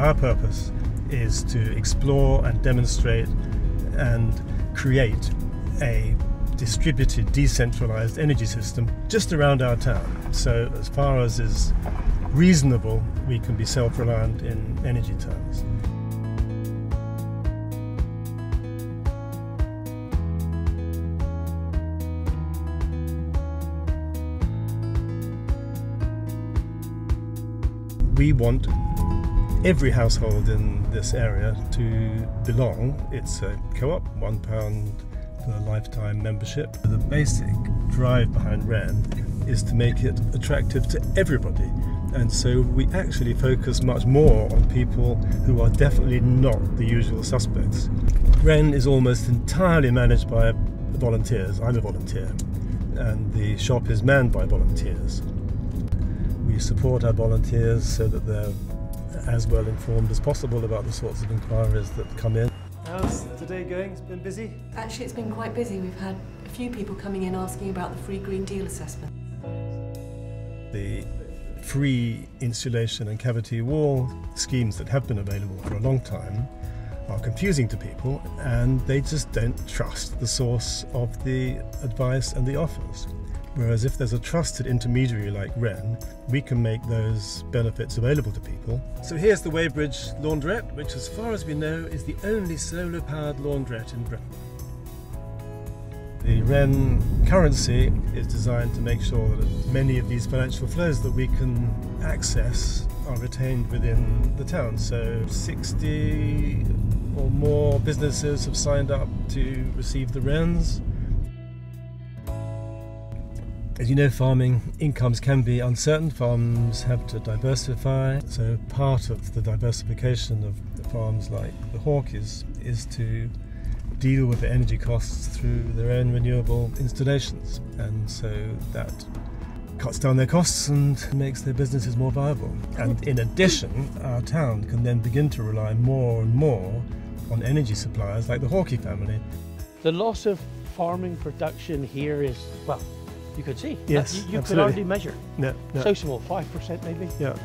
Our purpose is to explore and demonstrate and create a distributed, decentralized energy system just around our town. So, as far as is reasonable, we can be self reliant in energy terms. We want every household in this area to belong. It's a co op, one pound for a lifetime membership. The basic drive behind WREN is to make it attractive to everybody. And so we actually focus much more on people who are definitely not the usual suspects. WREN is almost entirely managed by volunteers. I'm a volunteer. And the shop is manned by volunteers. We support our volunteers so that they're as well informed as possible about the sorts of inquiries that come in. How's today going? It's been busy? Actually, it's been quite busy. We've had a few people coming in asking about the free Green Deal assessment. The free insulation and cavity wall schemes that have been available for a long time are confusing to people and they just don't trust the source of the advice and the offers. Whereas if there's a trusted intermediary like Wren, we can make those benefits available to people. So here's the Wadebridge laundrette, which as far as we know is the only solar powered laundrette in Britain. The Wren currency is designed to make sure that many of these financial flows that we can access are retained within the town. So 60 or more businesses have signed up to receive the Wrens. As you know, farming incomes can be uncertain. Farms have to diversify. So part of the diversification of farms like the Hawkeys, is to deal with the energy costs through their own renewable installations. And so that cuts down their costs and makes their businesses more viable. And in addition, our town can then begin to rely more and more on energy suppliers like the Hawkey family. The loss of farming production here is, well, you could see. Yes, You, you could absolutely. hardly measure. No, no. So small, 5% maybe. yeah.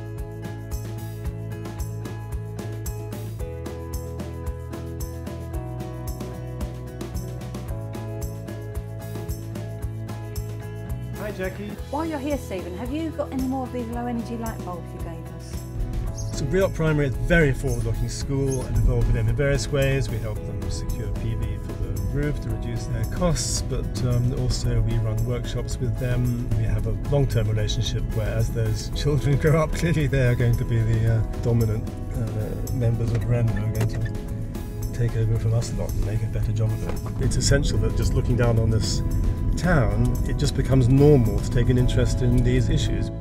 Hi, Jackie. While you're here, Stephen, have you got any more of these low energy light bulbs you gave us? So Briot Primary is a very forward-looking school and involved with them in various ways. We help them secure PV for the to reduce their costs, but um, also we run workshops with them. We have a long-term relationship where as those children grow up, clearly they are going to be the uh, dominant uh, members of Wren who are going to take over from us a lot and make a better job of it. It's essential that just looking down on this town, it just becomes normal to take an interest in these issues.